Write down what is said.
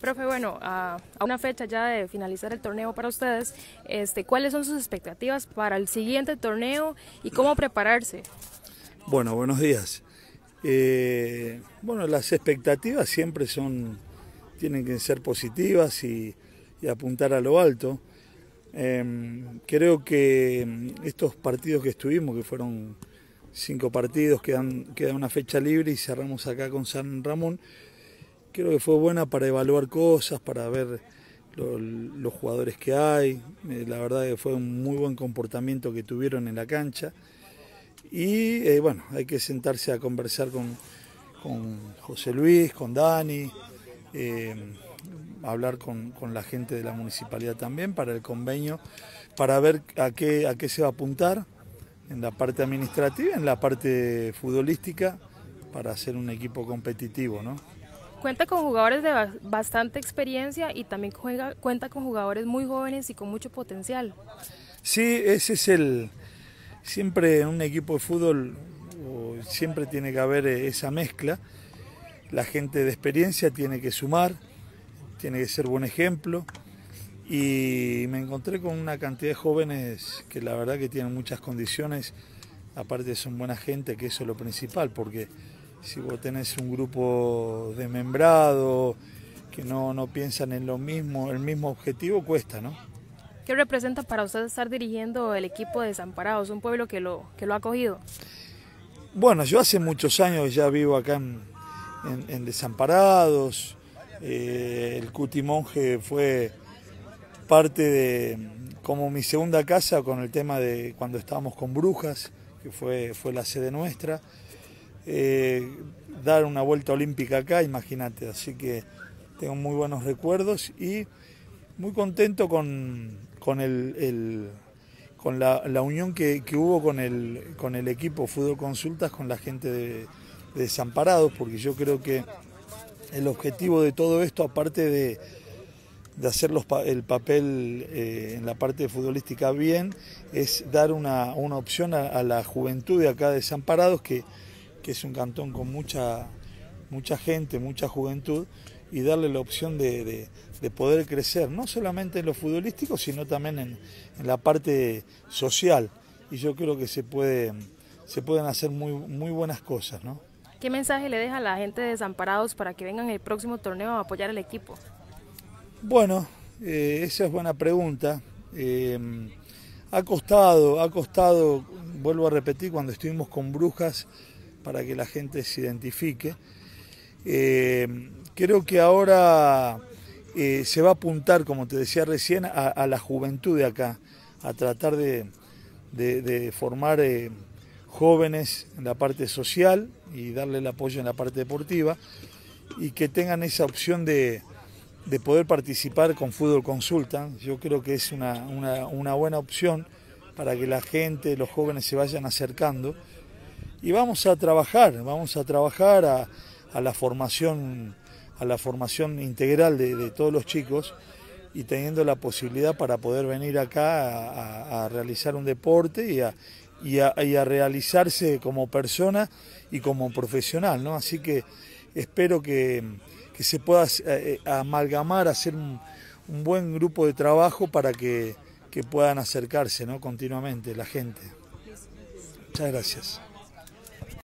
Profe, bueno, a, una fecha ya de finalizar el torneo para ustedes, este, ¿cuáles son sus expectativas para el siguiente torneo y cómo prepararse? Bueno, buenos días. Eh, bueno, las expectativas siempre son, tienen que ser positivas y, apuntar a lo alto. Em, creo que estos partidos que estuvimos, que fueron cinco partidos, quedan, queda una fecha libre y cerramos acá con San Ramón, creo que fue buena para evaluar cosas, para ver los jugadores que hay. Eh, la verdad que fue un muy buen comportamiento que tuvieron en la cancha. Y eh, bueno, hay que sentarse a conversar con, José Luis, con Dani, eh, hablar con, la gente de la municipalidad también para el convenio, para ver a qué, a qué se va a apuntar en la parte administrativa, en la parte futbolística, para hacer un equipo competitivo, ¿no? Cuenta con jugadores de bastante experiencia y también juega, cuenta con jugadores muy jóvenes y con mucho potencial. Sí, ese es el... Siempre en un equipo de fútbol siempre tiene que haber eh, esa mezcla. La gente de experiencia tiene que sumar, tiene que ser buen ejemplo. Y me encontré con una cantidad de jóvenes que la verdad que tienen muchas condiciones, aparte son buena gente, que eso es lo principal, porque si vos tenés un grupo desmembrado, que no, no piensan en lo mismo, el mismo objetivo, cuesta, ¿no? ¿Qué representa para usted estar dirigiendo el equipo de Desamparados, un pueblo que lo, que lo ha acogido? Bueno, yo hace muchos años ya vivo acá en, Desamparados. Eh, el Cuti Monje fue parte de como mi segunda casa con el tema de cuando estábamos con Brujas, que fue, fue la sede nuestra. Eh, dar una vuelta olímpica acá, imagínate, así que tengo muy buenos recuerdos y muy contento con, con, el, con la, unión que, hubo con el, con el equipo Fútbol Consultas, con la gente de, Desamparados, porque yo creo que el objetivo de todo esto, aparte de, de hacer el papel eh, en la parte futbolística bien, es dar una, opción a, a, la juventud de acá de Desamparados que que es un cantón con mucha, mucha gente, mucha juventud, y darle la opción de, poder crecer, no solamente en lo futbolístico, sino también en, la parte social. Y yo creo que se, puede, se pueden hacer muy, muy buenas cosas. ¿no? ¿Qué mensaje le deja a la gente de Desamparados para que vengan el próximo torneo a apoyar al equipo? Bueno, eh, esa es buena pregunta. Eh, ha costado, ha costado, vuelvo a repetir, cuando estuvimos con Brujas, para que la gente se identifique. Eh, creo que ahora eh, se va a apuntar, como te decía recién, a, la juventud de acá, a tratar de, formar eh, jóvenes en la parte social y darle el apoyo en la parte deportiva y que tengan esa opción de, poder participar con Fútbol Consulta. Yo creo que es una, una buena opción para que la gente, los jóvenes se vayan acercando y vamos a trabajar, vamos a trabajar a, la formación a la formación integral de, todos los chicos y teniendo la posibilidad para poder venir acá a, realizar un deporte y a, y a, realizarse como persona y como profesional, ¿no? Así que espero que, se pueda eh, amalgamar, hacer un, buen grupo de trabajo para que, que puedan acercarse ¿no? continuamente la gente. Muchas gracias.